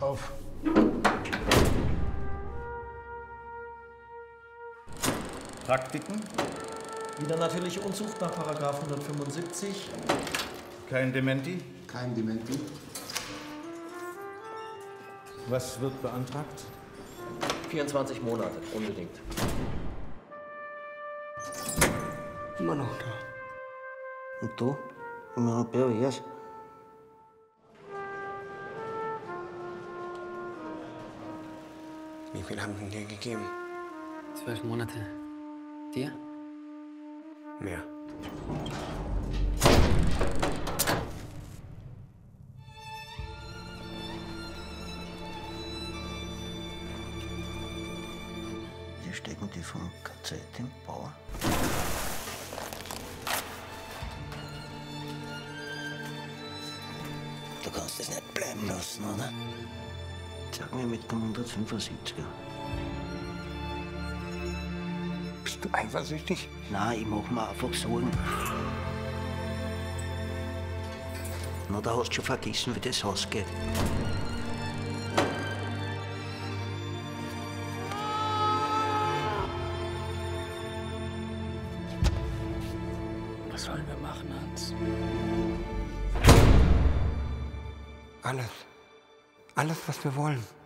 Auf. Praktiken? Wieder natürliche Unzucht nach Paragraph 175. Kein Dementi? Kein Dementi. Was wird beantragt? 24 Monate, unbedingt. Immer noch da. Und du? Immer noch pervers. Wie viel haben sie dir gegeben? Zwölf Monate. Dir? Mehr. Die stecken die vom KZ im Bauer. Du kannst es nicht bleiben lassen, oder? Sag mir mit dem 175er. Bist du eifersüchtig? Nein, ich mach mir einfach Sorgen. Na, da hast du schon vergessen, wie das ausgeht. Was sollen wir machen, Hans? Alles. Alles, was wir wollen.